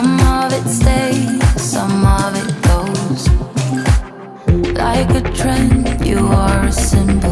Some of it stays, some of it goes. Like a trend, you are a symbol